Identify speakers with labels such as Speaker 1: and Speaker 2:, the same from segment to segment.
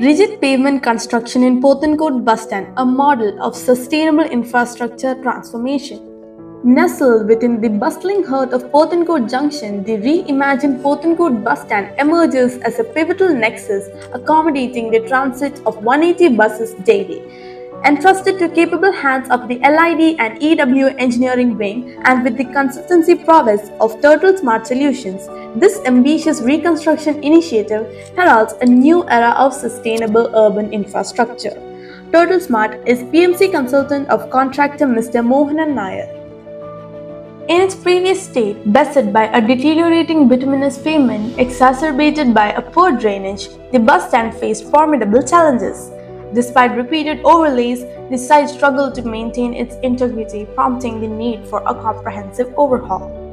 Speaker 1: Rigid pavement construction in Pothencode bus stand, a model of sustainable infrastructure transformation. Nestled within the bustling heart of Pothencode Junction, the reimagined Pothencode bus stand emerges as a pivotal nexus accommodating the transit of 180 buses daily entrusted to capable hands of the LID and EW engineering wing and with the consistency prowess of Turtle Smart Solutions, this ambitious reconstruction initiative heralds a new era of sustainable urban infrastructure. Turtle Smart is PMC consultant of contractor Mr. Mohanan Nair. In its previous state, beset by a deteriorating bituminous pavement exacerbated by a poor drainage, the bus stand faced formidable challenges. Despite repeated overlays, the site struggled to maintain its integrity, prompting the need for a comprehensive overhaul.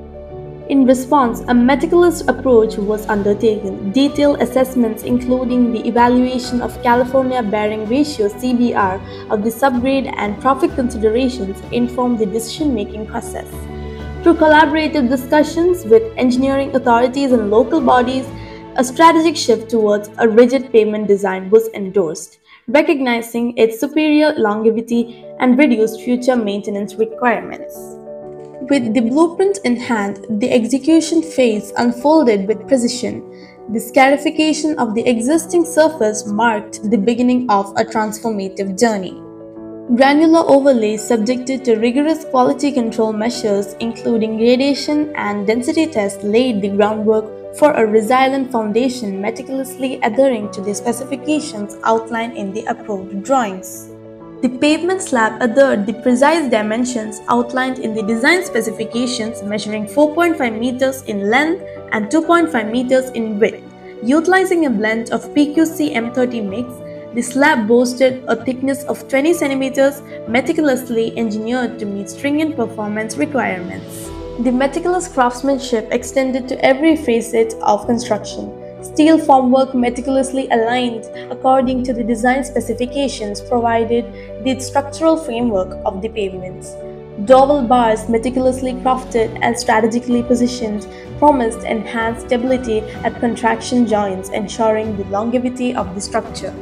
Speaker 1: In response, a meticulous approach was undertaken. Detailed assessments, including the evaluation of California Bearing Ratio CBR of the subgrade and traffic considerations, informed the decision-making process. Through collaborative discussions with engineering authorities and local bodies, a strategic shift towards a rigid pavement design was endorsed recognizing its superior longevity and reduced future maintenance requirements. With the blueprint in hand, the execution phase unfolded with precision. The scarification of the existing surface marked the beginning of a transformative journey. Granular overlays subjected to rigorous quality control measures including gradation and density tests laid the groundwork for a resilient foundation meticulously adhering to the specifications outlined in the approved drawings. The pavement slab adhered the precise dimensions outlined in the design specifications measuring 4.5 meters in length and 2.5 meters in width. Utilizing a blend of PQC M30 mix, the slab boasted a thickness of 20 centimeters meticulously engineered to meet stringent performance requirements. The meticulous craftsmanship extended to every facet of construction. Steel formwork meticulously aligned according to the design specifications provided the structural framework of the pavements. Dowel bars meticulously crafted and strategically positioned promised enhanced stability at contraction joints ensuring the longevity of the structure.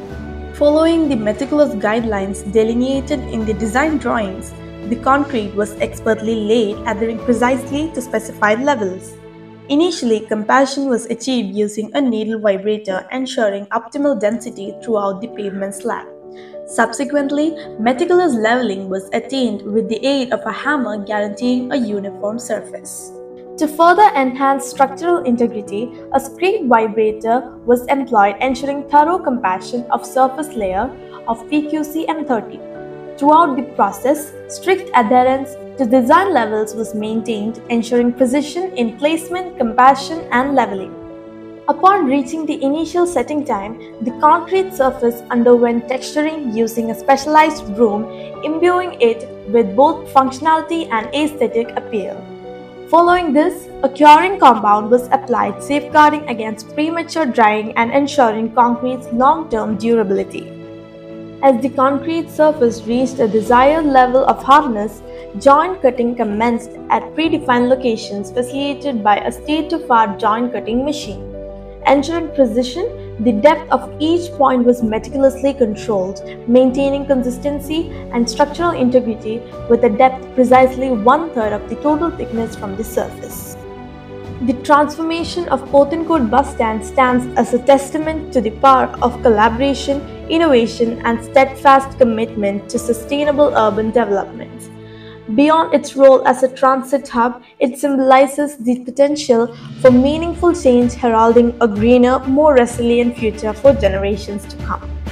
Speaker 1: Following the meticulous guidelines delineated in the design drawings, the concrete was expertly laid adhering precisely to specified levels. Initially, compactation was achieved using a needle vibrator ensuring optimal density throughout the pavement slab. Subsequently, meticulous leveling was attained with the aid of a hammer guaranteeing a uniform surface. To further enhance structural integrity, a screed vibrator was employed ensuring thorough compaction of surface layer of PQC M30. Throughout the process, strict adherence to design levels was maintained, ensuring precision in placement, compaction, and leveling. Upon reaching the initial setting time, the concrete surface underwent texturing using a specialized broom, imbuing it with both functionality and aesthetic appeal. Following this, a curing compound was applied, safeguarding against premature drying and ensuring concrete's long-term durability. As the concrete surface reached a desired level of hardness, joint cutting commenced at predefined locations facilitated by a state-of-art joint cutting machine. Ensuring precision, the depth of each point was meticulously controlled, maintaining consistency and structural integrity with a depth precisely one-third of the total thickness from the surface. The transformation of Pothencode bus stand stands as a testament to the power of collaboration innovation, and steadfast commitment to sustainable urban development. Beyond its role as a transit hub, it symbolizes the potential for meaningful change heralding a greener, more resilient future for generations to come.